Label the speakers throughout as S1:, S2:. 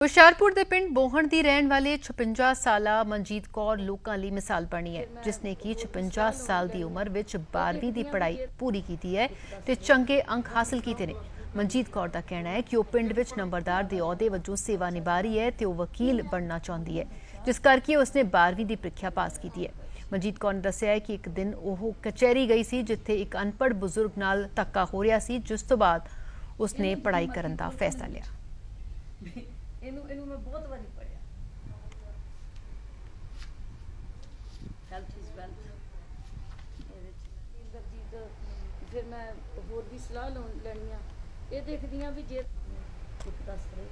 S1: ਹੁਸ਼ਿਆਰਪੁਰ ਦੇ ਪਿੰਡ ਬੋਹਣ ਦੀ ਰਹਿਣ ਵਾਲੇ 56 ਸਾਲਾ ਮਨਜੀਤ ਕੌਰ ਲੋਕਾਂ ਲਈ ਮਿਸਾਲ ਬਣੀ ਹੈ ਜਿਸ ਨੇ ਕਿ 56 ਸਾਲ ਦੀ ਉਮਰ ਵਿੱਚ 12ਵੀਂ ਦੀ ਪੜ੍ਹਾਈ ਪੂਰੀ ਕੀਤੀ ਹੈ ਤੇ ਚੰਗੇ ਅੰਕ ਹਾਸਲ ਕੀਤੇ ਨੇ। ਮਨਜੀਤ ਕੌਰ ਦਾ ਕਹਿਣਾ ਹੈ ਕਿ ਉਹ ਪਿੰਡ ਵਿੱਚ ਨੰਬਰਦਾਰ ਦੇ ਅਹੁਦੇ ਵਜੋਂ ਸੇਵਾ ਨਿਭਾ ਰਹੀ ਹੈ ਤੇ ਉਹ ਵਕੀਲ ਬਣਨਾ ਚਾਹੁੰਦੀ ਹੈ, ਜਿਸ ਕਰਕੇ ਉਸਨੇ 12ਵੀਂ ਦੀ ਪ੍ਰੀਖਿਆ ਪਾਸ ਕੀਤੀ ਹੈ। ਮਨਜੀਤ ਕੌਰ ਨੇ ਦੱਸਿਆ ਹੈ ਕਿ ਇੱਕ ਦਿਨ ਉਹ ਕਚਹਿਰੀ ਗਈ ਸੀ, ਜਿੱਥੇ ਇੱਕ ਅਨਪੜ੍ਹ ਬਜ਼ੁਰਗ ਨਾਲ ਧੱਕਾ ਹੋ ਰਿਹਾ ਸੀ, ਜਿਸ ਤੋਂ ਬਾਅਦ ਉਸਨੇ ਪੜ੍ਹਾਈ ਕਰਨ ਦਾ ਫੈਸਲਾ ਲਿਆ।
S2: ਮੈਂ ਬਹੁਤ ਵਾਰੀ ਪੜਿਆ ਹੈਲਥ ਇਜ਼ ਵੈਲਥ ਇਹਦੇ ਚ ਦਰਜੀਤ ਫਿਰ ਮੈਂ ਹੋਰ ਵੀ ਸਲਾਹ ਲੈਣੀ ਆ ਇਹ ਦੇਖਦੀ ਆ ਵੀ ਜੇ ਇੱਕ ਦੱਸ ਰਹੇ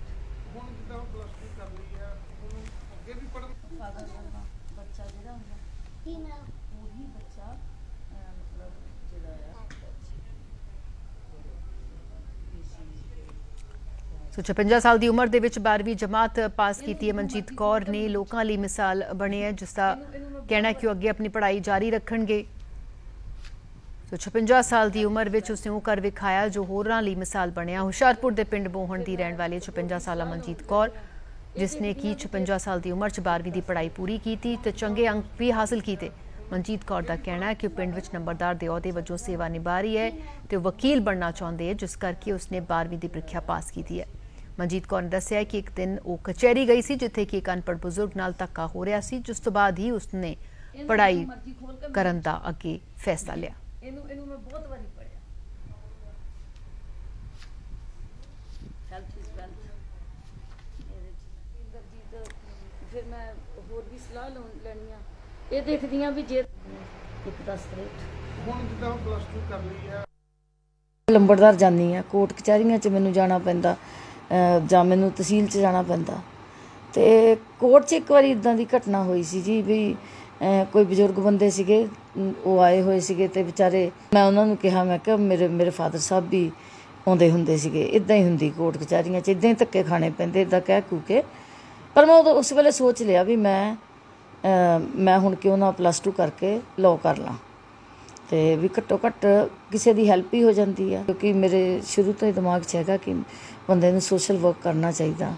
S3: ਹੁਣ ਜਿੱਦਾਂ ਪਲੱਸ 2 ਕਰ ਲਈ ਆ ਉਹਨੂੰ ਅੱਗੇ ਵੀ
S2: ਫਾਦਰ ਦਾ ਬੱਚਾ ਜਿਹੜਾ ਹੁੰਦਾ
S4: ਕੀ ਮੈਂ
S2: ਉਹੀ ਬੱਚਾ ਮਤਲਬ ਜਿਹੜਾ ਆ
S1: ਸੋ 56 ਸਾਲ ਦੀ ਉਮਰ ਦੇ ਵਿੱਚ 12ਵੀਂ ਜਮਾਤ ਪਾਸ ਕੀਤੀ ਹੈ। ਮਨਜੀਤ ਕੌਰ ਨੇ ਲੋਕਾਂ ਲਈ ਮਿਸਾਲ ਬਣੇ ਹੈ, ਜਿਸ ਦਾ ਕਹਿਣਾ ਕਿ ਉਹ ਅੱਗੇ ਆਪਣੀ ਪੜ੍ਹਾਈ ਜਾਰੀ ਰੱਖਣਗੇ। ਸੋ 56 ਸਾਲ ਦੀ ਉਮਰ ਵਿੱਚ ਉਸਨੇ ਉਹ ਕਰ ਵਿਖਾਇਆ ਜੋ ਹੋਰਾਂ ਲਈ ਮਿਸਾਲ ਬਣਿਆ। ਹੁਸ਼ਿਆਰਪੁਰ ਦੇ ਪਿੰਡ ਬੋਹਣ ਦੀ ਰਹਿਣ ਵਾਲੀ 56 ਸਾਲਾ ਮਨਜੀਤ ਕੌਰ, ਜਿਸ ਨੇ ਕਿ 56 ਸਾਲ ਦੀ ਉਮਰ 'ਚ 12ਵੀਂ ਦੀ ਪੜ੍ਹਾਈ ਪੂਰੀ ਕੀਤੀ ਤੇ ਚੰਗੇ ਅੰਕ ਵੀ ਹਾਸਲ ਕੀਤੇ। ਮਨਜੀਤ ਕੌਰ ਦਾ ਕਹਿਣਾ ਹੈ ਕਿ ਉਹ ਪਿੰਡ ਵਿੱਚ ਨੰਬਰਦਾਰ ਦੇ ਅਹੁਦੇ ਵਜੋਂ ਸੇਵਾ ਨਿਭਾ ਰਹੀ ਹੈ ਤੇ ਵਕੀਲ ਬਣਨਾ ਚਾਹੁੰਦੇ ਹੈ, ਜਿਸ ਕਰਕੇ ਉਸਨੇ 12ਵੀਂ ਦੀ ਪ੍ਰੀਖਿਆ ਪਾਸ ਕੀਤੀ ਹੈ। ਮਨਜੀਤ ਕੌਰ ਨੇ ਦੱਸਿਆ ਕਿ ਇੱਕ ਦਿਨ ਉਹ ਕਚਹਿਰੀ ਗਈ ਸੀ ਜਿੱਥੇ ਕਿ ਇੱਕ ਅਨਪੜ੍ਹ ਬਜ਼ੁਰਗ ਨਾਲ ਧੱਕਾ ਹੋ ਰਿਹਾ ਸੀ ਜਿਸ ਤੋਂ ਬਾਅਦ ਹੀ ਉਸਨੇ ਪੜ੍ਹਾਈ ਕਰਨ ਦਾ ਅੱਗੇ ਫੈਸਲਾ ਲਿਆ।
S2: ਇਹਨੂੰ ਇਹਨੂੰ ਮੈਂ ਬਹੁਤ ਵਾਰੀ ਪੜਿਆ ਹੈਲਥ ਇਜ਼ ਵੈਲਥ ਫਿਰ ਮੈਂ ਹੋਰ ਵੀ ਸਲਾਹ ਲੈਣੀ ਆ। ਇਹ ਦੇਖਦੀ ਆ ਵੀ ਜੇ ਇੱਕ ਦੱਸ ਰਹੇ
S3: ਹੁਣ ਜਿੱਦਾਂ ਪਲੱਸ 2 ਕਰ ਲਈ ਆ।
S5: ਲੰਬੜਦਾਰ ਆ ਕੋਰਟ ਕਚਹਿਰੀਆਂ 'ਚ ਮੈਨੂੰ ਜਾਣਾ ਪੈਂਦਾ। ਜਾਂ ਮੈਨੂੰ ਤਹਿਸੀਲ 'ਚ ਜਾਣਾ ਪੈਂਦਾ। ਤੇ ਕੋਰਟ 'ਚ ਇੱਕ ਵਾਰੀ ਇਦਾਂ ਦੀ ਘਟਨਾ ਹੋਈ ਸੀ ਜੀ ਵੀ ਕੋਈ ਬਜ਼ੁਰਗ ਬੰਦੇ ਸੀਗੇ ਉਹ ਆਏ ਹੋਏ ਸੀਗੇ ਤੇ ਵਿਚਾਰੇ, ਮੈਂ ਉਹਨਾਂ ਨੂੰ ਕਿਹਾ, ਮੈਂ ਕਿਹਾ ਮੇਰੇ ਮੇਰੇ ਫਾਦਰ ਸਾਹਿਬ ਵੀ ਆਉਂਦੇ ਹੁੰਦੇ ਸੀਗੇ ਇਦਾਂ ਹੀ ਹੁੰਦੀ ਕੋਰਟ ਕਚਹਿਰੀਆਂ 'ਚ ਇਦਾਂ ਹੀ ਧੱਕੇ ਖਾਣੇ ਪੈਂਦੇ ਇਦਾਂ ਕਹਿ ਕੂ ਕੇ। ਪਰ ਮੈਂ ਉਦੋਂ ਉਸ ਵੇਲੇ ਸੋਚ ਲਿਆ ਵੀ ਮੈਂ ਮੈਂ ਹੁਣ ਕਿਉਂ ਨਾ ਪਲੱਸ 2 ਕਰਕੇ ਲਾਅ ਕਰ ਲਾਂ। ਤੇ ਵੀ ਘੱਟੋ ਘੱਟ ਕਿਸੇ ਦੀ ਹੈਲਪ ਹੀ ਹੋ ਜਾਂਦੀ ਆ। ਕਿਉਂਕਿ ਮੇਰੇ ਸ਼ੁਰੂ ਤੋਂ ਹੀ ਦਿਮਾਗ 'ਚ ਹੈਗਾ ਕਿ ਬੰਦੇ ਨੂੰ ਸੋਸ਼ਲ ਵਰਕ ਕਰਨਾ ਚਾਹੀਦਾ।